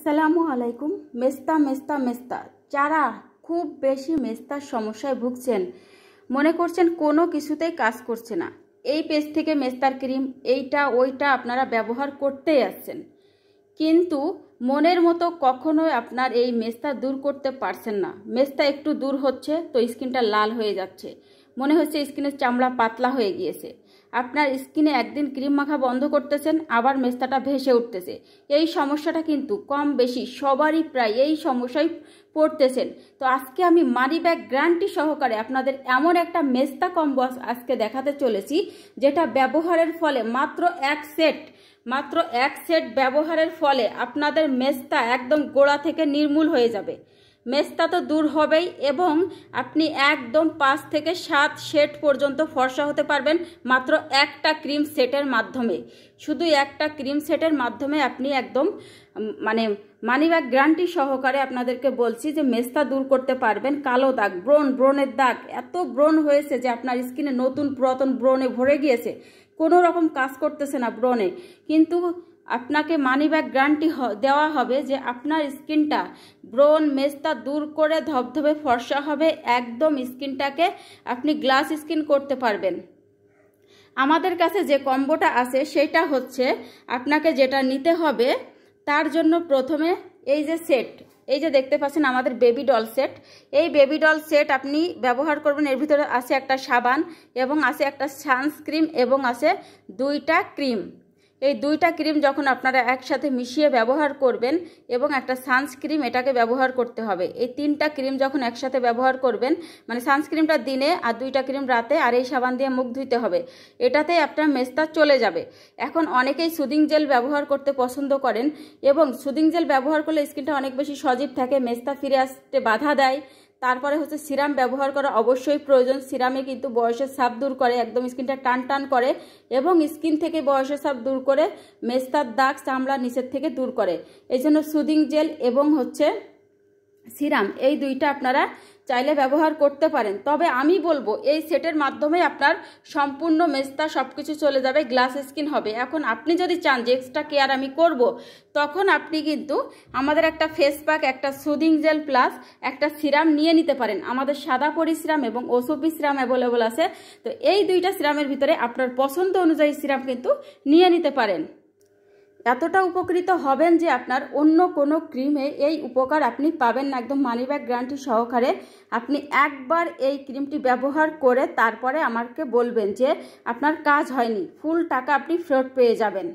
আসসালামু আলাইকুম। মেস্তা মেস্তা মেস্তা। যারা খুব বেশি মেস্তার সমস্যায় ভুগছেন, মনে করছেন কোনো কিছুতেই কাজ করছে না। এই পেজ থেকে মেস্তার ক্রিম, এইটা, ওইটা আপনারা ব্যবহার করতেই আসছেন। কিন্তু মনের মতো কখনোই আপনার এই মেস্তা দূর করতে পারছেন না। মেস্তা একটু দূর হচ্ছে, তো স্কিনটা লাল হয়ে যাচ্ছে। মনে হচ্ছে স্কিনের চামড়া পাতলা হয়ে গিয়েছে। আপনার স্কিনে একদিন ক্রিম মাখা বন্ধ করতেছেন, আবার মেস্তাটা ভেসে উঠতেছে। এই সমস্যাটা কিন্তু কম বেশি সবারই প্রায় এই সমস্যায় পড়তেছেন। তো আজকে আমি মানি ব্যাগ গ্যারান্টি সহকারে আপনাদের এমন একটা মেস্তা কম্বস আজকে দেখাতে চলেছি, যেটা ব্যবহারের ফলে মাত্র এক সেট, মাত্র এক সেট ব্যবহারের ফলে আপনাদের মেস্তা একদম গোড়া থেকে নির্মূল হয়ে যাবে। মেস্তা তো দূর হবেই এবং আপনি একদম পাঁচ থেকে সাত সেট পর্যন্ত ফর্সা হতে পারবেন মাত্র একটা ক্রিম সেটের মাধ্যমে। শুধু একটা ক্রিম সেটের মাধ্যমে আপনি একদম মানে মানিব্যাগ গ্যারান্টি সহকারে আপনাদেরকে বলছি যে মেস্তা দূর করতে পারবেন। কালো দাগ, ব্রণ, ব্রণের দাগ, এত ব্রণ হয়েছে যে আপনার স্কিনে নতুন পুরাতন ব্রণে ভরে গিয়েছে। কোনো রকম কাজ করতেছে না ব্রণে। কিন্তু আপনাকে মানি ব্যাগ গ্যারান্টি দেওয়া হবে যে আপনার স্কিনটা ব্রণ মেস্তা দূর করে ধবধবে ফর্সা হবে, একদম স্কিনটাকে আপনি গ্লাস স্কিন করতে পারবেন। আমাদের কাছে যে কম্বোটা আছে, সেটা হচ্ছে আপনাকে যেটা নিতে হবে, তার জন্য প্রথমে এই যে সেট, এই যে দেখতে পাচ্ছেন আমাদের বেবি ডল সেট, এই বেবি ডল সেট আপনি ব্যবহার করবেন, এর ভিতরে আছে একটা সাবান এবং আছে একটা সানস্ক্রিম এবং আছে দুইটা ক্রিম। এই দুইটা ক্রিম যখন আপনারা একসাথে মিশিয়ে ব্যবহার করবেন এবং একটা সানস্ক্রিম এটাকে ব্যবহার করতে হবে। এই তিনটা ক্রিম যখন একসাথে ব্যবহার করবেন মানে সানস্ক্রিমটা দিনে আর দুইটা ক্রিম রাতে আর এই সাবান দিয়ে মুখ ধুইতে হবে। এটাতে আপনার মেস্তা চলে যাবে। এখন অনেকেই সুদিং জেল ব্যবহার করতে পছন্দ করেন এবং সুদিং জেল ব্যবহার করলে স্কিনটা অনেক বেশি সজীব থাকে, মেস্তা ফিরে আসতে বাধা দেয়। তারপরে হচ্ছে সিরাম ব্যবহার করা অবশ্যই প্রয়োজন। সিরামে কিন্তু বয়সের সাপ দূর করে, একদম স্কিনটা টান টান করে এবং স্কিন থেকে বয়সের সাপ দূর করে মেস্তার দাগ, চামড়া নিচের থেকে দূর করে। এই জন্য সুদিং জেল এবং হচ্ছে সিরাম, এই দুইটা আপনারা চাইলে ব্যবহার করতে পারেন। তবে আমি বলব, এই সেটের মাধ্যমে আপনার সম্পূর্ণ মেস্তা সব কিছু চলে যাবে, গ্লাস স্কিন হবে। এখন আপনি যদি চান যে এক্সট্রা কেয়ার আমি করব, তখন আপনি কিন্তু আমাদের একটা ফেস প্যাক একটা সুদিং জেল প্লাস একটা সিরাম নিয়ে নিতে পারেন। আমাদের সাদা পরি সিরাম এবং ওসপি সিরাম অ্যাভেলেবল আছে। তো এই দুইটা সিরামের ভিতরে আপনার পছন্দ অনুযায়ী সিরাম কিন্তু নিয়ে নিতে পারেন। এতটা উপকৃত হবেন যে আপনার অন্য কোনো ক্রিমে এই উপকার আপনি পাবেন না। একদম মানি ব্যাগ গ্যারান্টি সহকারে আপনি একবার এই ক্রিমটি ব্যবহার করে তারপরে আমাকে বলবেন যে আপনার কাজ হয়নি। ফুল টাকা আপনি ফেরত পেয়ে যাবেন।